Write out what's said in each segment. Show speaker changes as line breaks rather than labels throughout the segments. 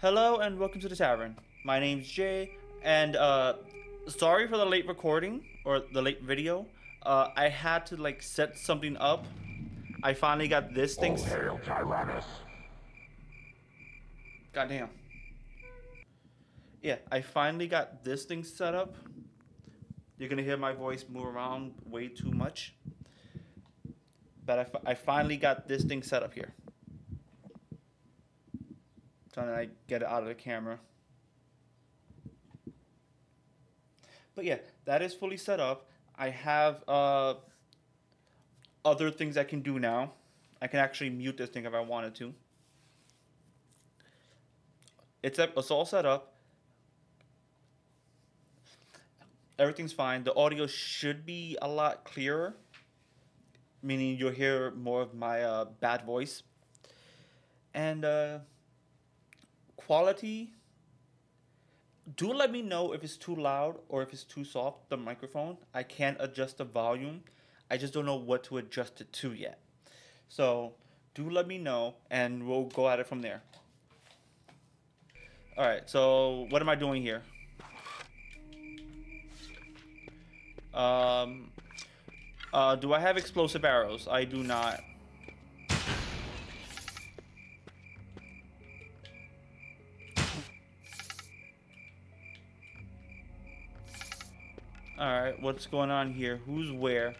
Hello and welcome to the tavern. My name's Jay, and uh, sorry for the late recording or the late video. Uh, I had to like set something up. I finally got this thing.
All hail Tyrannus.
Goddamn. Yeah, I finally got this thing set up. You're gonna hear my voice move around way too much. But I, I finally got this thing set up here. To like, get it out of the camera. But yeah, that is fully set up. I have uh, other things I can do now. I can actually mute this thing if I wanted to. It's, it's all set up. Everything's fine. The audio should be a lot clearer, meaning you'll hear more of my uh, bad voice. And uh, quality, do let me know if it's too loud or if it's too soft, the microphone. I can't adjust the volume. I just don't know what to adjust it to yet. So do let me know and we'll go at it from there. All right, so what am I doing here? Um, uh, do I have explosive arrows? I do not. All right, what's going on here? Who's where?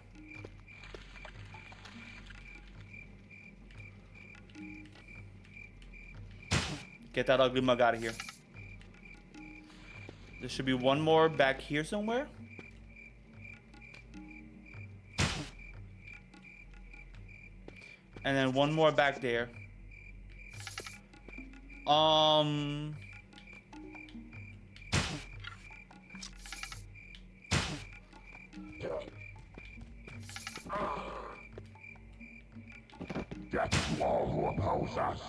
Get that ugly mug out of here. There should be one more back here somewhere. And then one more back there. Um...
Death to all who oppose us.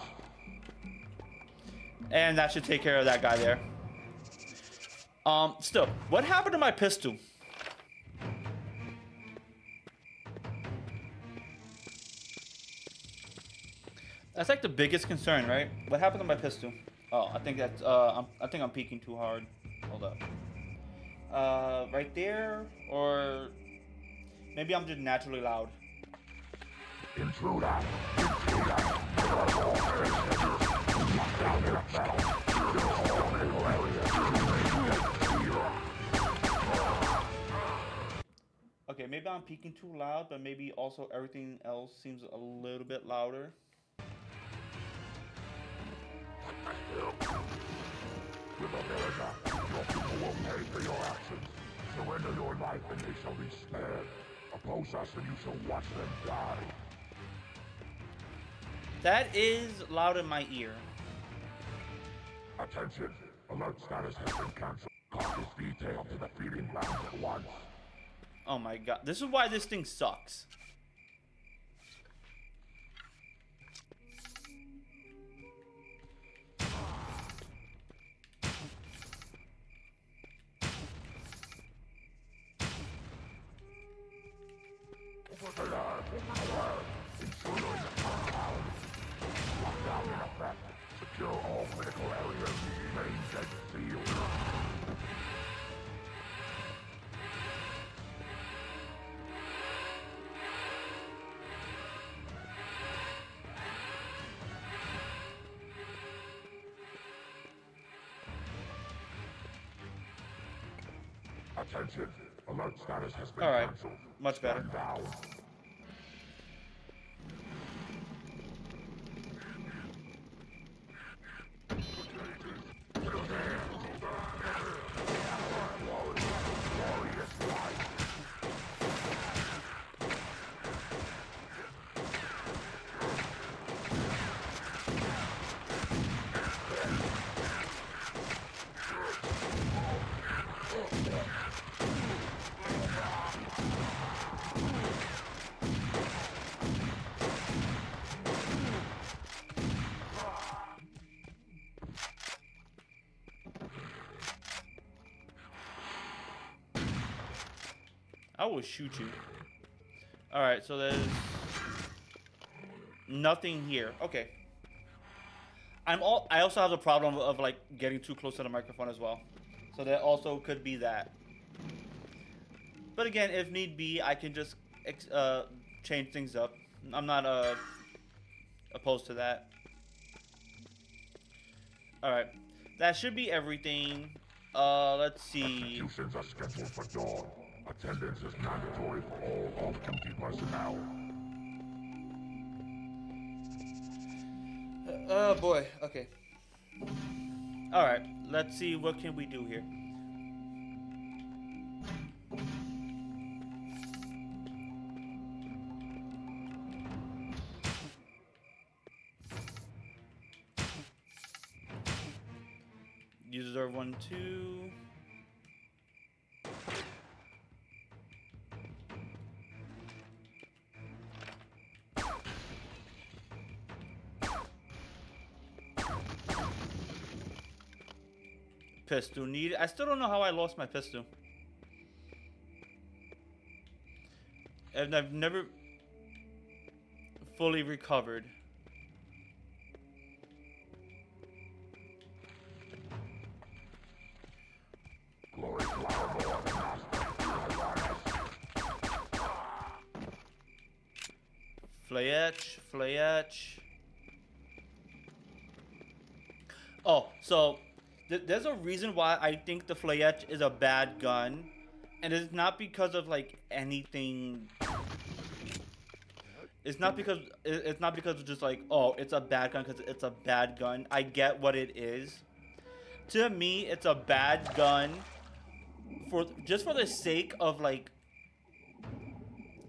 And that should take care of that guy there. Um, still, what happened to my pistol? That's like the biggest concern, right? What happened to my pistol? Oh, I think that's, uh, I'm, I think I'm peeking too hard. Hold up. Uh, right there, or maybe I'm just naturally loud.
Intruder. Intruder.
Okay, maybe I'm peeking too loud, but maybe also everything else seems a little bit louder.
With America, your people will pay for your actions. Surrender your life and they shall be spared. Oppose us and you shall watch them die.
That is loud in my ear.
Attention! Alert status has been cancelled. Call is detailed to the feeding grounds at once.
Oh my god. This is why this thing sucks.
Attention! Alert status has been
All right.
cancelled.
Much better.
Stand down.
I will shoot you. Alright, so there's nothing here. Okay. I'm all. I also have the problem of like getting too close to the microphone as well, so that also could be that. But again, if need be, I can just uh, change things up. I'm not uh, opposed to that. All right, that should be everything. Uh, let's see.
Executions are scheduled for dawn. Attendance is mandatory for all off-duty personnel.
Uh, oh boy. Okay. All right. Let's see. What can we do here? You deserve one too. Pistol need. I still don't know how I lost my pistol. And I've never fully recovered.
Glory to our Lord and Master,
Flechette, Flechette. Oh, so th- there's a reason why I think the Flechette is a bad gun, and it's not because of like anything. It's not because it's not because of just like oh it's a bad gun because it's a bad gun. I get what it is. To me, it's a bad gun for just for the sake of like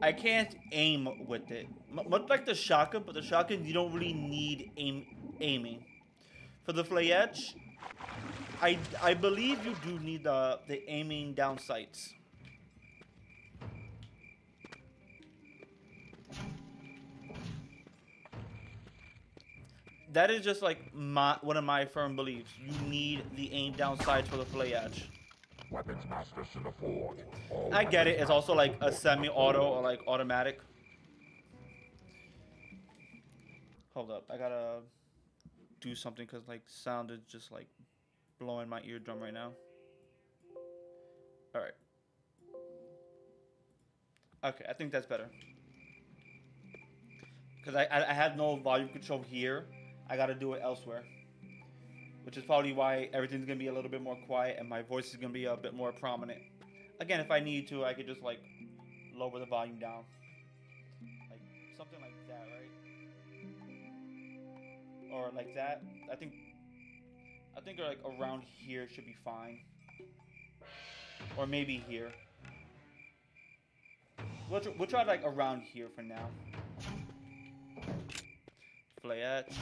I can't aim with it. M- much like the shotgun, but the shotgun you don't really need aim aiming. For the flechette, I I believe you do need the the aiming down sights. That is just like my one of my firm beliefs. You need the aim down sights for the flechette.
Weapons Masters to the Forge.
I get it. It's also like a semi-auto or like automatic. Hold up, I gotta do something because like sound is just like blowing my eardrum right now. All right. Okay, I think that's better. Because I, I I have no volume control here. I gotta do it elsewhere. Which is probably why everything's gonna be a little bit more quiet and my voice is gonna be a bit more prominent. Again, if I need to, I could just like lower the volume down. Like something like that, right? Or like that. I think I think like around here should be fine. Or maybe here. We'll, tr- we'll try like around here for now. Flechette.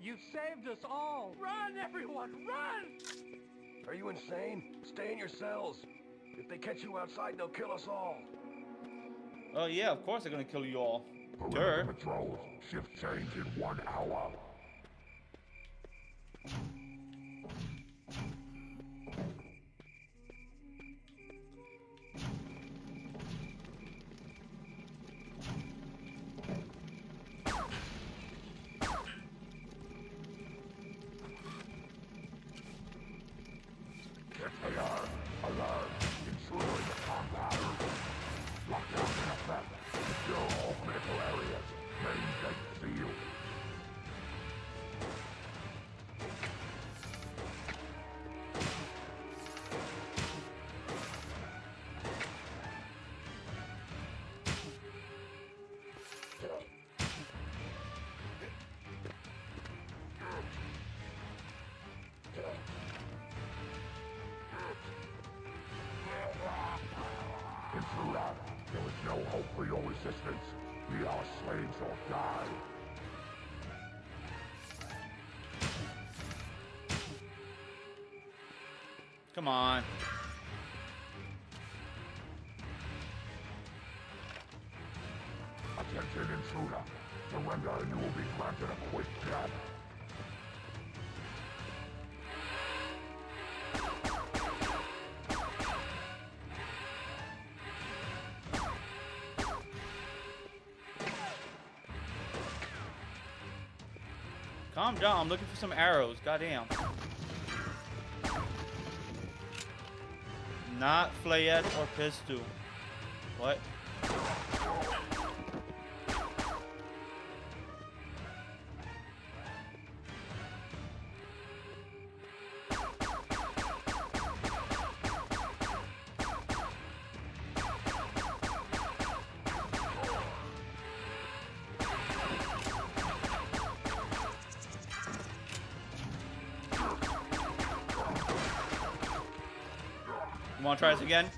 You saved us all! Run, everyone, run!
Are you insane? Stay in your cells. If they catch you outside, they'll kill us all.
Oh yeah, of course they're gonna kill you all.
Perimeter patrols. Shift change in one hour. Suda. Surrender and you will be granted a quick death.
Calm down, I'm looking for some arrows, goddamn. Not flechette or pistol. What? Wanna try this again?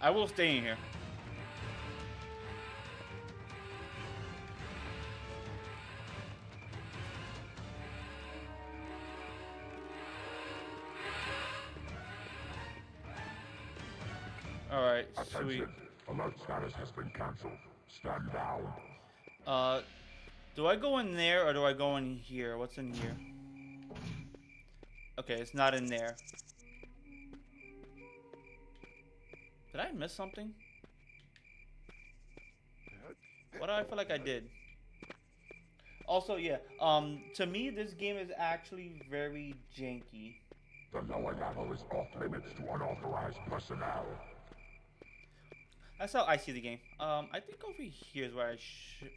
I will stay in here. Alright, sweet.
Attention. Alert status has been cancelled. Stand down.
Uh, do I go in there or do I go in here? What's in here? Okay, it's not in there. Did I miss something? What do I feel like I did? Also, yeah, um, to me, this game is actually very janky.
The lower level is off limits to unauthorized personnel.
That's how I see the game. Um, I think over here is where I should.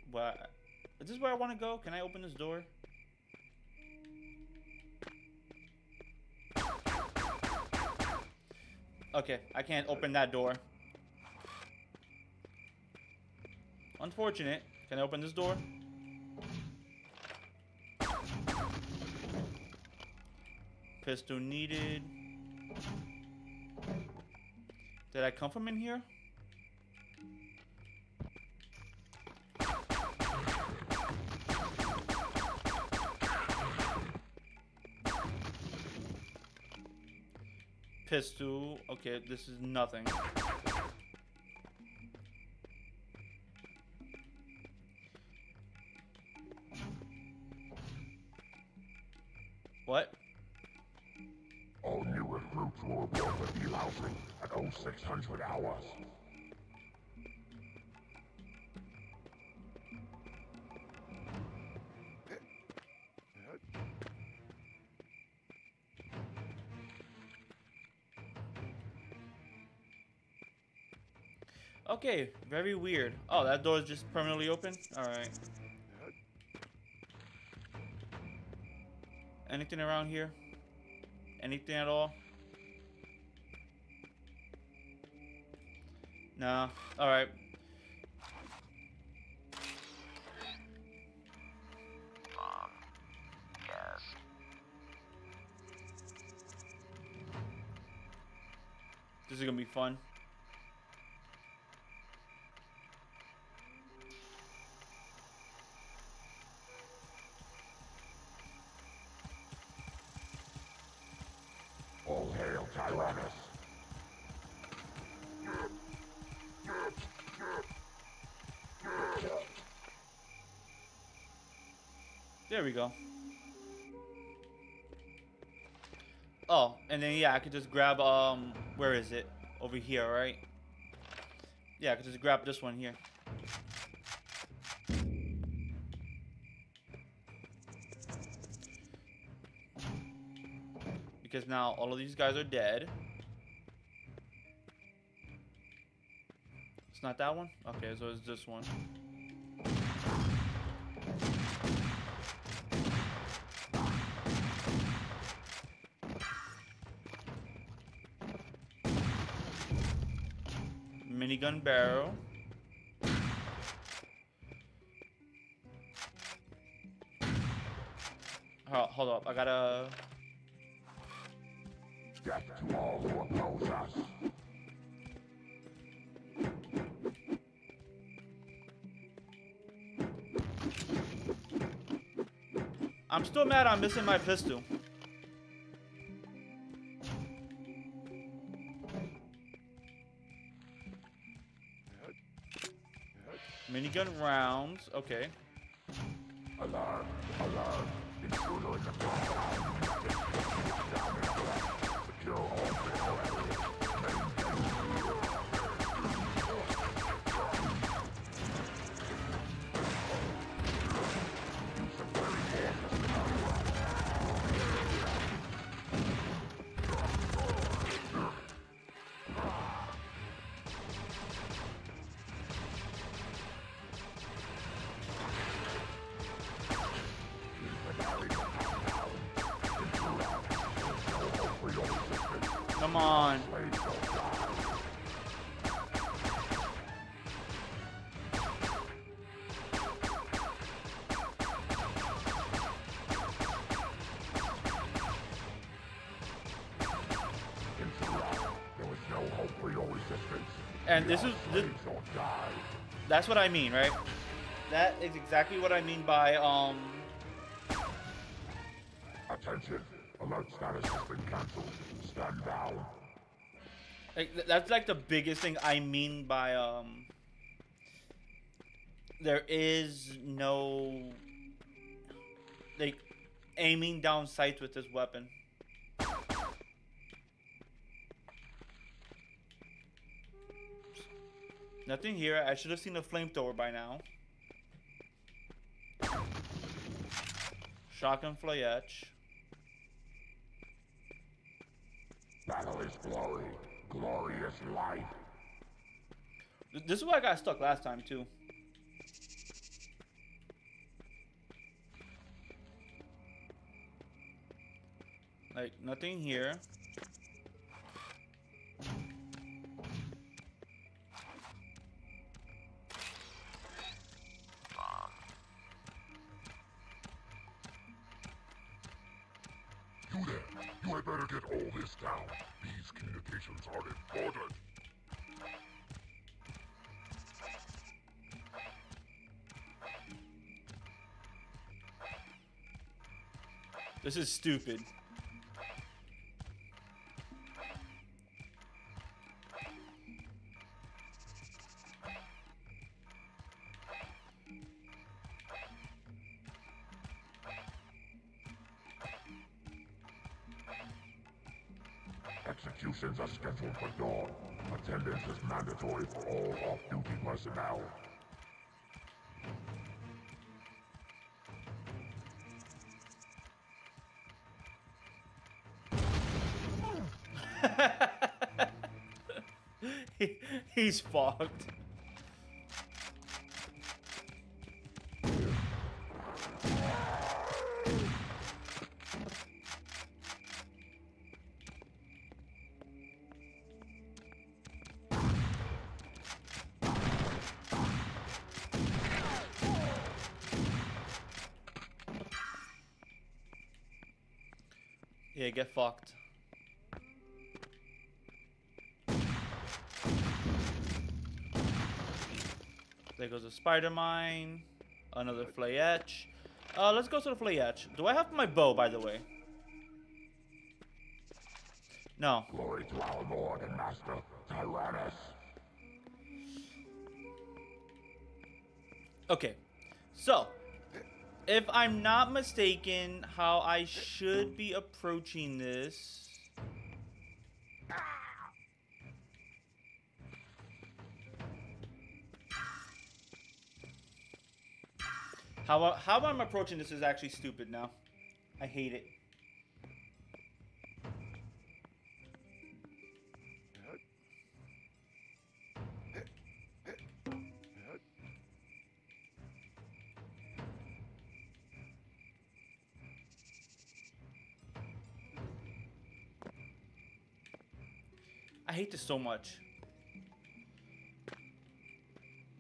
Is this where I want to go? Can I open this door? Okay, I can't open that door. Unfortunate. Can I open this door? Pistol needed. Did I come from in here? Pistol. Okay, this is nothing. Okay, very weird. Oh, that door is just permanently open? Alright. Anything around here? Anything at all? No. Alright. This is gonna be fun. There we go. Oh, and then yeah, I could just grab um where is it? Over here, right? Yeah, I could just grab this one here. Because now all of these guys are dead. It's not that one? Okay, so it's this one. Minigun barrel. Hold, hold up, I gotta.
Death to all who oppose us.
I'm still mad I'm missing my pistol. Minigun rounds, okay.
Alarm! Alarm!
And this is this,
Slaves or die.
that's what I mean, right? That is exactly what I mean by um
Attention. Alert status has been cancelled. Stand down.
like that's like the biggest thing I mean by um there is no like aiming down sights with this weapon. Nothing here. I should have seen a flamethrower by now. Shotgun flechette.
Battle is glory. Is life.
This is where I got stuck last time too. Like nothing here.
You had better get all this down. These communications are important.
This is stupid.
Attendance is mandatory for all off-duty personnel.
He- He's fucked. Yeah, get fucked. There goes a spider mine. Another flechette. Uh, let's go to the flechette. Do I have my bow, by the way? No.
Glory to our Lord and Master, Tyrannus.
Okay. So, if I'm not mistaken, how I should be approaching this. How, how I'm approaching this is actually stupid now. I hate it. Hate this so much.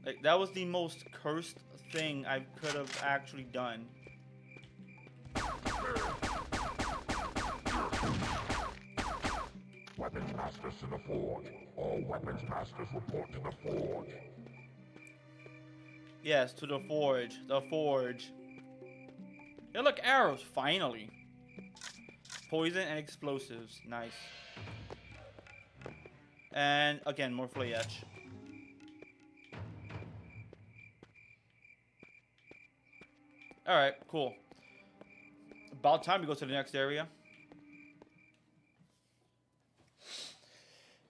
Like that was the most cursed thing I could have actually done.
Weapons Masters to the Forge. All Weapons Masters report to the Forge.
Yes, to the forge. The forge. Yeah, look, arrows, finally. Poison and explosives. Nice. And again, more flechette. Alright, cool. About time to go to the next area.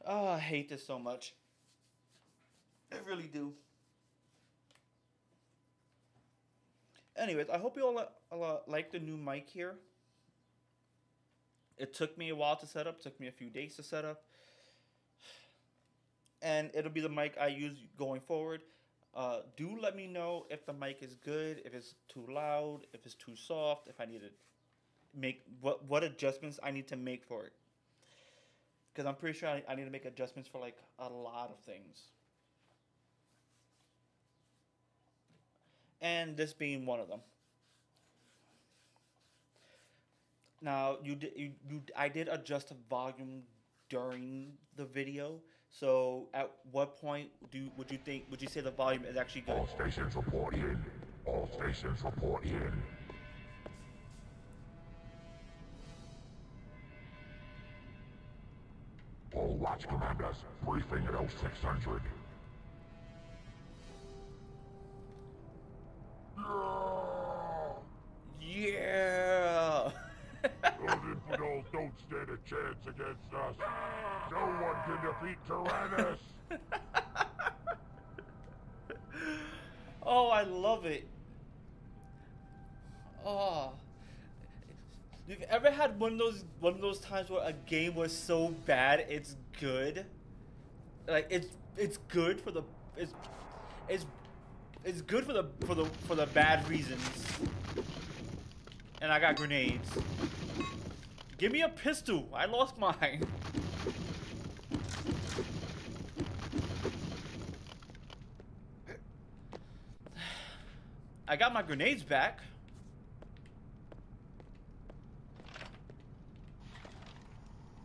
Oh, I hate this so much. I really do. Anyways, I hope you all uh, uh, like the new mic here. It took me a while to set up, took me a few days to set up. And it'll be the mic I use going forward. Uh, do let me know if the mic is good, if it's too loud, if it's too soft, if I need to make what what adjustments I need to make for it. because I'm pretty sure I, I need to make adjustments for like a lot of things. And this being one of them. Now you did you, you I did adjust the volume during the video. So at what point do would you think would you say the volume is actually good?
All stations report in. All stations report in. All watch commanders, briefing at 0600. A chance against us. No one can defeat Tyrannus.
oh, I love it. Oh. You've ever had one of those one of those times where a game was so bad it's good? Like it's it's good for the it's it's it's good for the for the for the bad reasons. And I got grenades. Give me a pistol. I lost mine. I got my grenades back.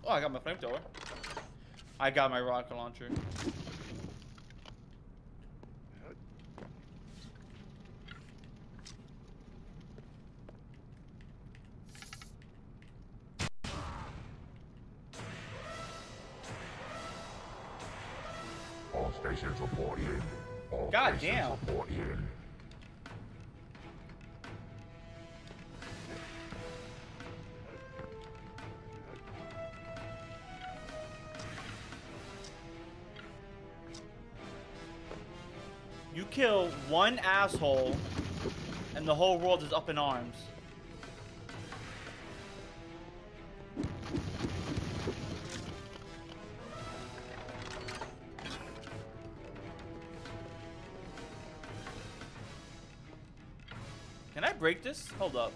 Oh, I got my flamethrower. I got my rocket launcher. Damn. You kill one asshole, and the whole world is up in arms. Break this? Hold up.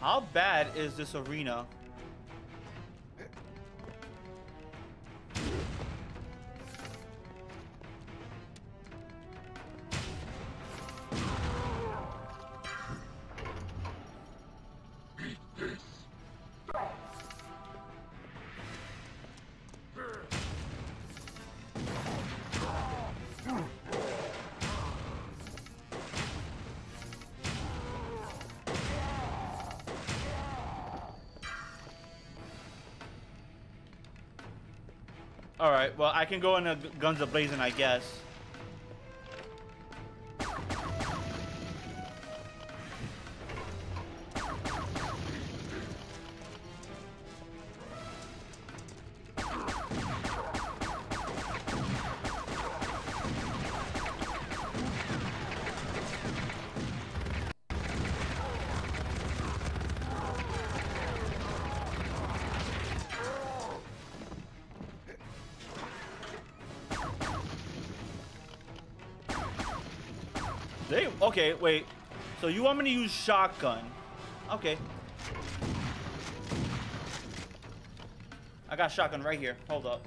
How bad is this arena? Well, I can go in a guns a blazing, I guess. They okay, wait. So you want me to use shotgun? Okay. I got shotgun right here. Hold up.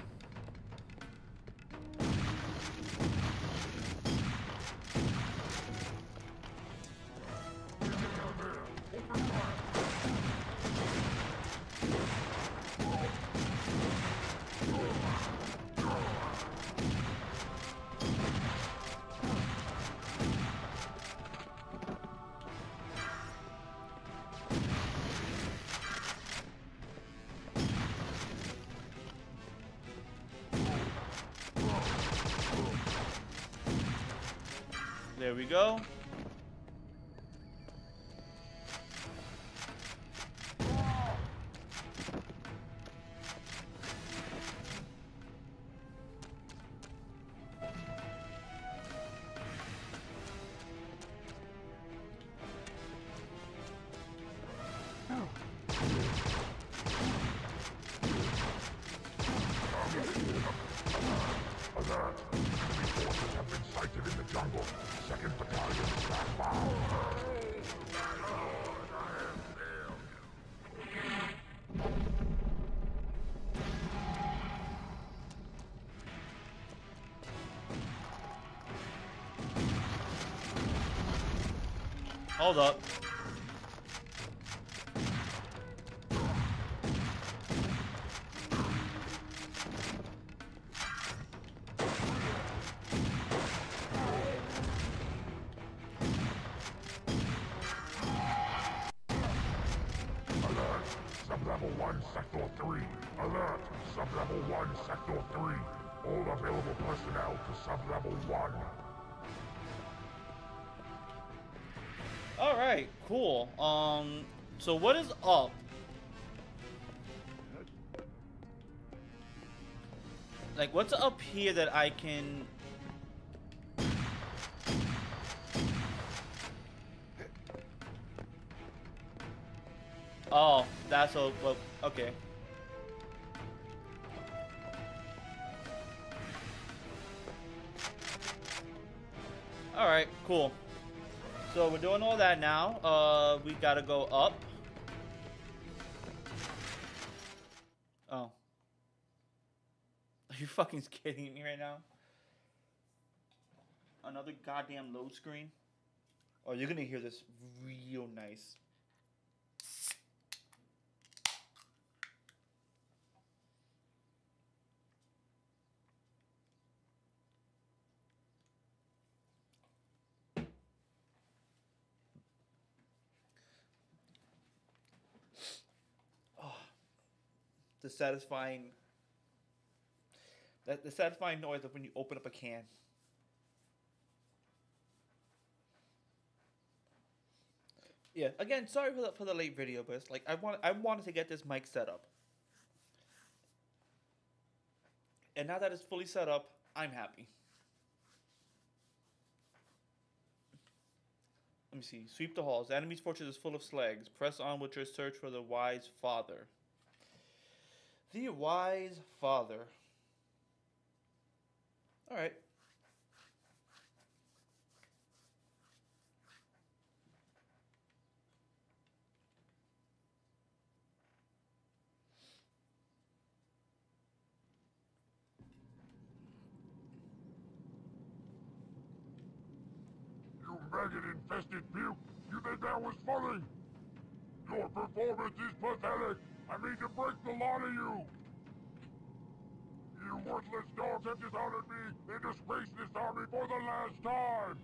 Hold up. So what is up? Like, what's up here that I can? Oh, that's a well, okay. All right, cool. So we're doing all that now. Uh, we gotta go up. Fucking kidding me right now? Another goddamn load screen? Oh, you're gonna hear this real nice. the satisfying that the satisfying noise of when you open up a can. Yeah, again, sorry for the for the late video, but it's like I want I wanted to get this mic set up. And now that it's fully set up, I'm happy. Let me see. Sweep the halls. The enemy's fortress is full of slegs. Press on with your search for the wise father. The wise father. All right.
You maggot-infested puke! You think that was funny? Your performance is pathetic! I mean to break the lot of you! You worthless dogs have dishonored me and disgraced this army for the last time!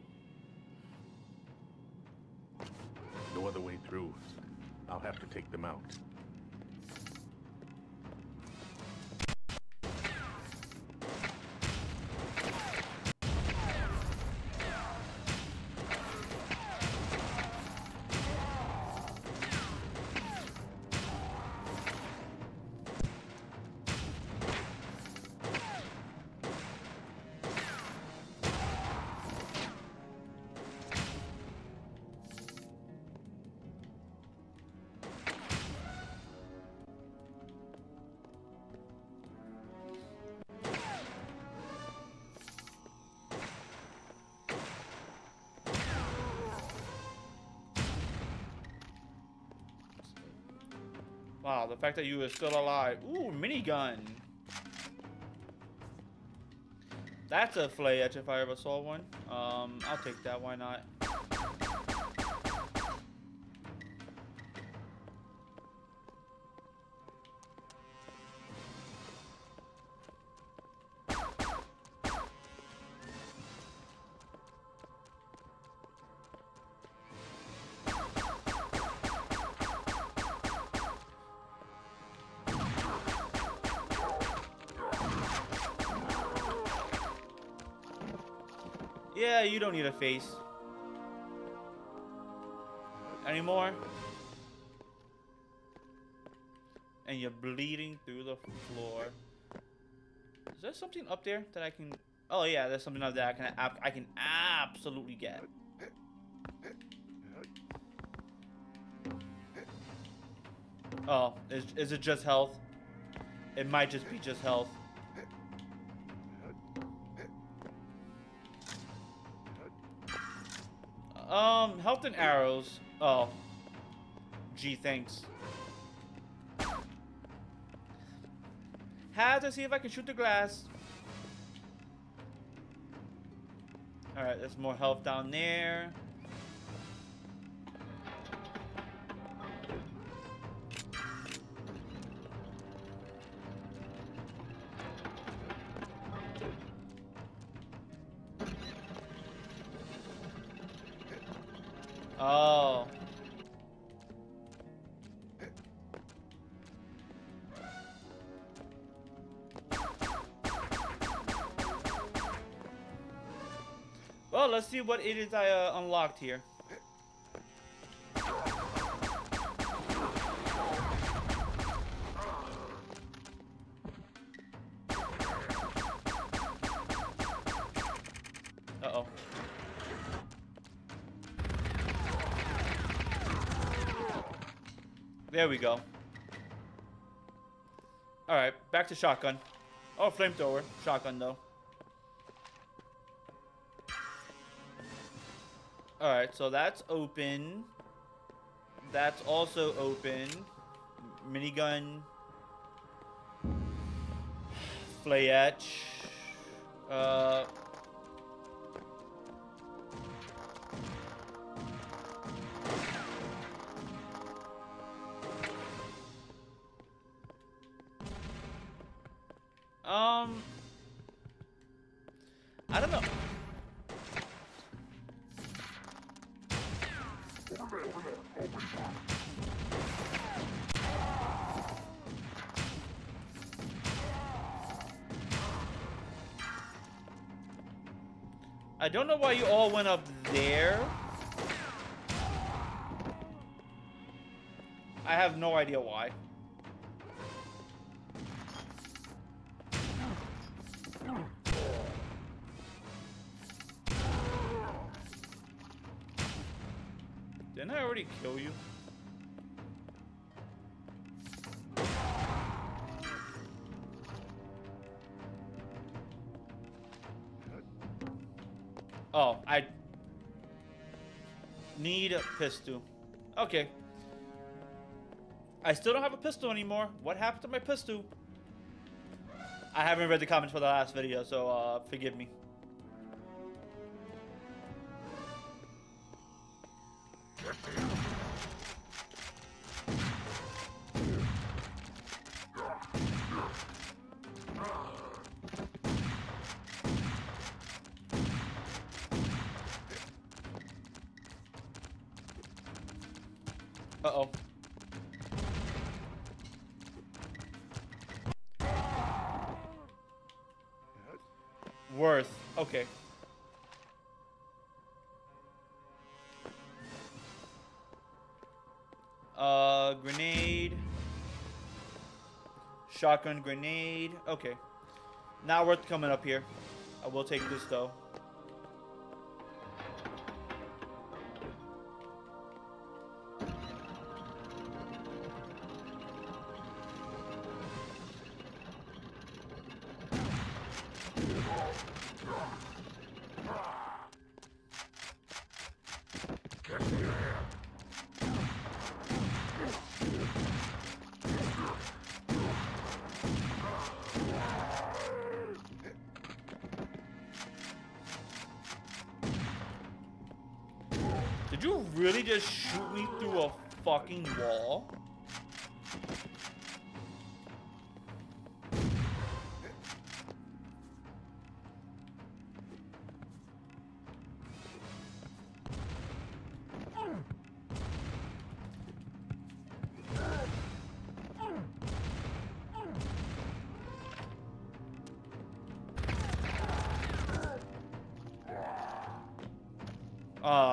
No other way through. I'll have to take them out.
Wow, the fact that you are still alive. Ooh, minigun. That's a flechette if I ever saw one. Um, I'll take that. Why not? Don't need a face. Anymore? And you're bleeding through the floor. Is there something up there that I can... Oh yeah, there's something up there I can I can absolutely get. Oh, is, is it just health? It might just be just health. Um, health and arrows. Oh. Gee, thanks. Have to see if I can shoot the glass. Alright, there's more health down there. Let's see what it is I uh, unlocked here. Uh-oh. There we go. Alright, back to shotgun. Oh, flamethrower. Shotgun, though. So that's open. That's also open. Minigun. Flayetch. Uh... don't know why you all went up there. I have no idea why. Didn't I already kill you? Oh, I need a pistol. Okay. I still don't have a pistol anymore. What happened to my pistol? I haven't read the comments for the last video, so uh, forgive me. Grenade. Shotgun grenade. Okay. Not worth coming up here. I will take this though.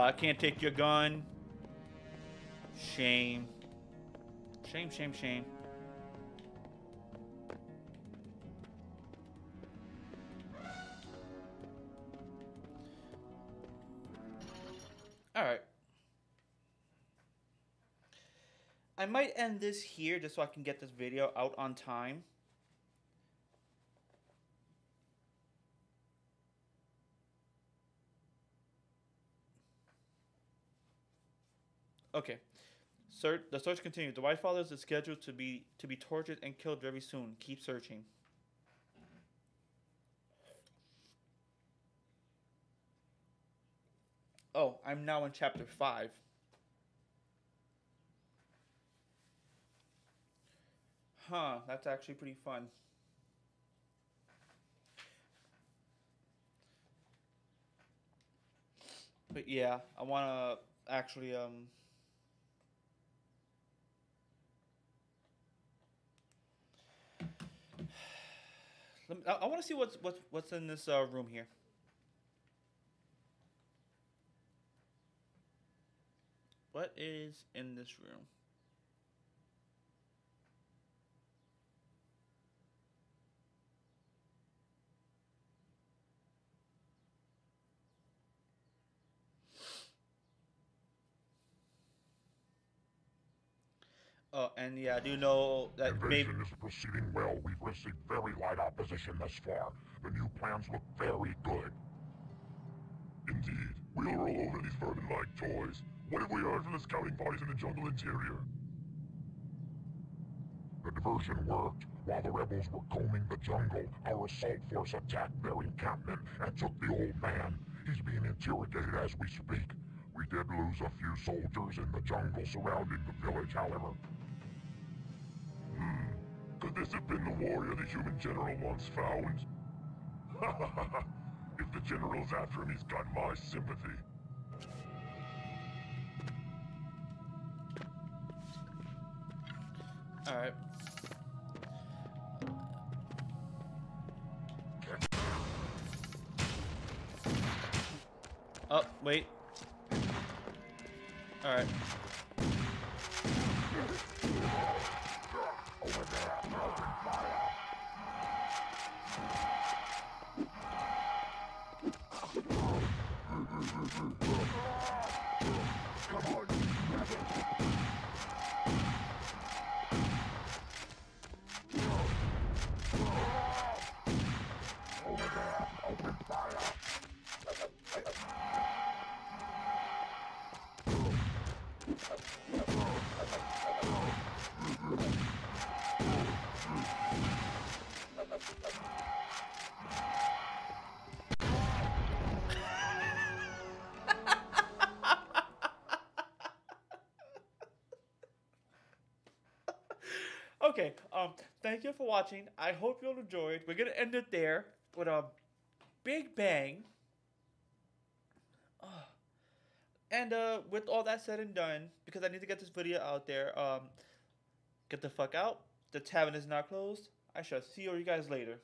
I can't take your gun. Shame. Shame, shame, shame. Alright. I might end this here just so I can get this video out on time. Okay. Search, the search continues. The White Fathers is scheduled to be to be tortured and killed very soon. Keep searching. Oh, I'm now in chapter five. Huh, that's actually pretty fun. But yeah, I want to actually um Let me, I, I want to see what's what's what's in this uh, room here. What is in this room? Oh, and yeah, I do know that maybe.
Invasion is proceeding well. We've received very light opposition thus far. The new plans look very good. Indeed. We'll roll over these vermin-like toys. What have we heard from the scouting parties in the jungle interior? The diversion worked. While the rebels were combing the jungle, our assault force attacked their encampment and took the old man. He's being interrogated as we speak. We did lose a few soldiers in the jungle surrounding the village, however. Could this have been the warrior the human general once found? if the general's after him, he's got my sympathy.
Alright. Oh, wait. Alright. Okay, thank you for watching. I hope you all enjoyed. We're gonna end it there with a big bang. Ah. And uh, with all that said and done, because I need to get this video out there, um, get the fuck out. The tavern is not closed. I shall see all you guys later.